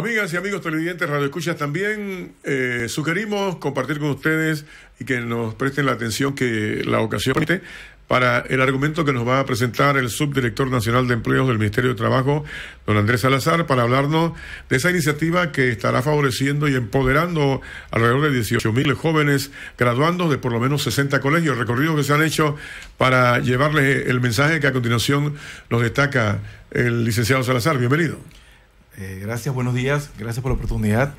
Amigas y amigos televidentes, Radio Escuchas, también eh, sugerimos compartir con ustedes y que nos presten la atención que la ocasión para el argumento que nos va a presentar el subdirector nacional de empleos del Ministerio de Trabajo, don Andrés Salazar, para hablarnos de esa iniciativa que estará favoreciendo y empoderando alrededor de 18 mil jóvenes graduandos de por lo menos 60 colegios, recorridos que se han hecho para llevarles el mensaje que a continuación nos destaca el licenciado Salazar. Bienvenido. Eh, gracias, buenos días, gracias por la oportunidad.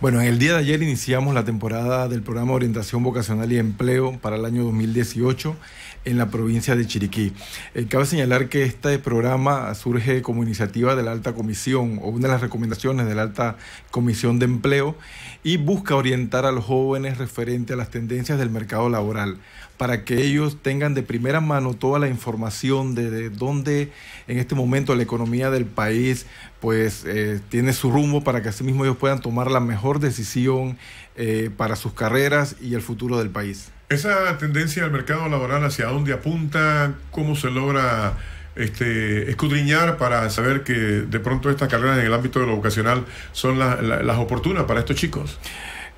Bueno, en el día de ayer iniciamos la temporada del programa de Orientación Vocacional y Empleo para el año 2018 en la provincia de Chiriquí. Eh, cabe señalar que este programa surge como iniciativa de la Alta Comisión o una de las recomendaciones de la Alta Comisión de Empleo y busca orientar a los jóvenes referente a las tendencias del mercado laboral para que ellos tengan de primera mano toda la información de, dónde en este momento la economía del país pues eh, tiene su rumbo para que asimismo ellos puedan tomar la mejor decisión eh, para sus carreras y el futuro del país. Esa tendencia del mercado laboral hacia dónde apunta, cómo se logra este, escudriñar para saber que de pronto estas carreras en el ámbito de lo vocacional son las oportunas para estos chicos.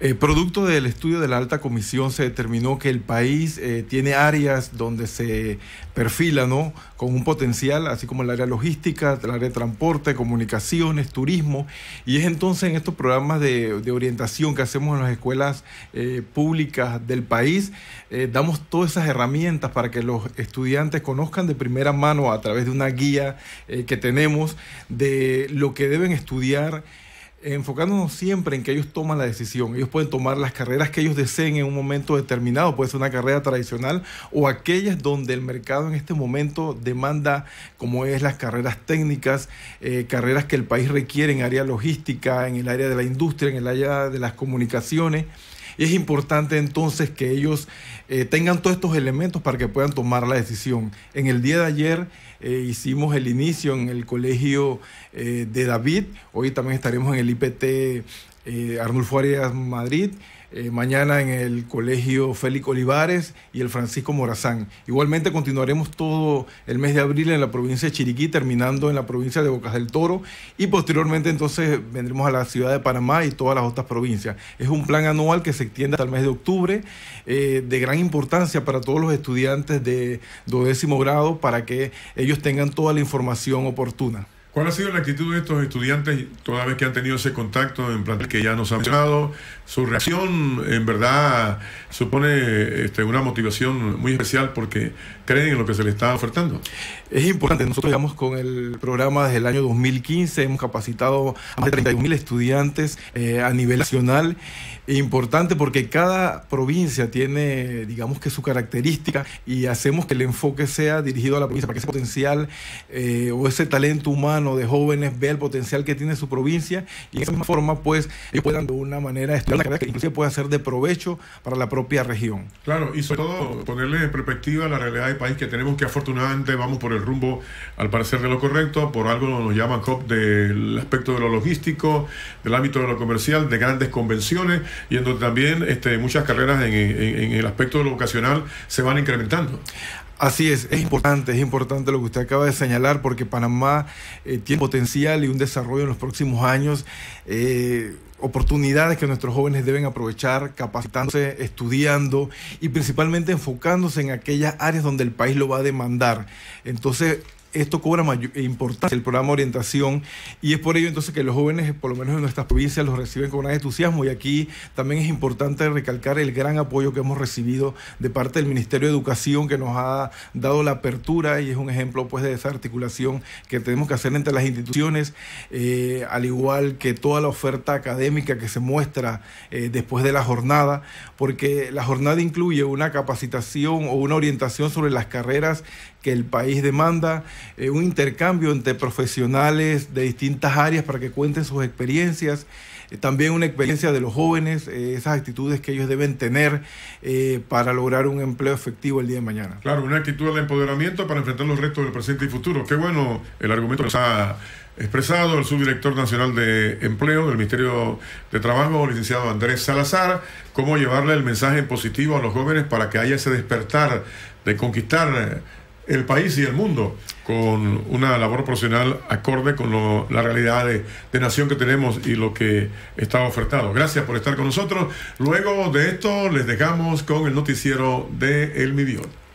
Eh, producto del estudio de la alta comisión se determinó que el país eh, tiene áreas donde se perfila ¿no? con un potencial, así como el área logística, el área de transporte, comunicaciones, turismo, y es entonces en estos programas de, orientación que hacemos en las escuelas eh, públicas del país, damos todas esas herramientas para que los estudiantes conozcan de primera mano a través de una guía que tenemos de lo que deben estudiar enfocándonos siempre en que ellos toman la decisión. Ellos pueden tomar las carreras que ellos deseen en un momento determinado, puede ser una carrera tradicional o aquellas donde el mercado en este momento demanda, como es las carreras técnicas, eh, carreras que el país requiere en área logística, en el área de la industria, en el área de las comunicaciones. Y es importante entonces que ellos eh, tengan todos estos elementos para que puedan tomar la decisión. En el día de ayer eh, hicimos el inicio en el colegio eh, de David, hoy también estaremos en el IPT Arnulfo Arias Madrid. Eh, mañana en el Colegio Félix Olivares y el Francisco Morazán. Igualmente continuaremos todo el mes de abril en la provincia de Chiriquí, terminando en la provincia de Bocas del Toro y posteriormente entonces vendremos a la ciudad de Panamá y todas las otras provincias. Es un plan anual que se extiende hasta el mes de octubre, eh, de gran importancia para todos los estudiantes de duodécimo grado para que ellos tengan toda la información oportuna. ¿Cuál ha sido la actitud de estos estudiantes toda vez que han tenido ese contacto en plan que ya nos han mencionado? Su reacción en verdad supone este, una motivación muy especial porque creen en lo que se les está ofertando. Es importante, nosotros llegamos con el programa desde el año 2015, hemos capacitado a más de 31 estudiantes eh, a nivel nacional. Importante porque cada provincia tiene, digamos que su característica y hacemos que el enfoque sea dirigido a la provincia para que ese potencial eh, o ese talento humano de jóvenes vea el potencial que tiene su provincia y de esa forma pues ellos puedan de una manera estudiar una carrera que inclusive pueda ser de provecho para la propia región. Claro, y sobre todo ponerle en perspectiva la realidad del país que tenemos que afortunadamente vamos por el rumbo al parecer de lo correcto, por algo nos llaman COP del aspecto de lo logístico, del ámbito de lo comercial, de grandes convenciones y en donde también este, muchas carreras en el aspecto de lo vocacional se van incrementando. Así es, es importante, es importante lo que usted acaba de señalar porque Panamá eh, tiene potencial y un desarrollo en los próximos años, eh, oportunidades que nuestros jóvenes deben aprovechar, capacitándose, estudiando y principalmente enfocándose en aquellas áreas donde el país lo va a demandar. Entonces, esto cobra mayor importancia, el programa de orientación, y es por ello entonces que los jóvenes, por lo menos en nuestras provincias, los reciben con gran entusiasmo. Y aquí también es importante recalcar el gran apoyo que hemos recibido de parte del Ministerio de Educación, que nos ha dado la apertura y es un ejemplo pues de esa articulación que tenemos que hacer entre las instituciones, eh, al igual que toda la oferta académica que se muestra eh, después de la jornada, porque la jornada incluye una capacitación o una orientación sobre las carreras que el país demanda, eh, un intercambio entre profesionales de distintas áreas para que cuenten sus experiencias, eh, también una experiencia de los jóvenes, eh, esas actitudes que ellos deben tener para lograr un empleo efectivo el día de mañana. Claro, una actitud de empoderamiento para enfrentar los retos del presente y futuro. Qué bueno el argumento que ha expresado el subdirector nacional de empleo del Ministerio de Trabajo, licenciado Andrés Salazar, cómo llevarle el mensaje positivo a los jóvenes para que haya ese despertar de conquistar el país y el mundo con una labor profesional acorde con la realidad de, nación que tenemos y lo que está ofertado. Gracias por estar con nosotros. Luego de esto les dejamos con el noticiero de El Midión.